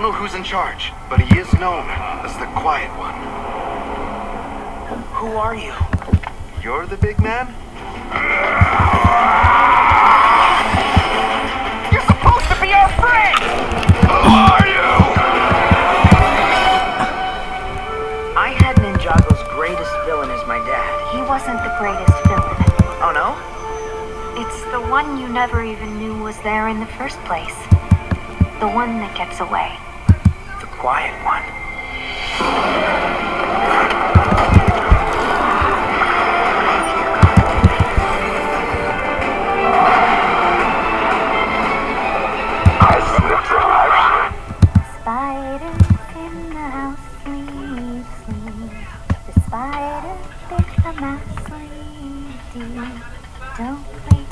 don't know who's in charge, but he is known as the Quiet One. Who are you? You're the big man? You're supposed to be our friend! Who are you? I had Ninjago's greatest villain as my dad. He wasn't the greatest villain. Oh no? It's the one you never even knew was there in the first place. The one that gets away quiet one. Spiders in the house. The spiders in the. Don't wake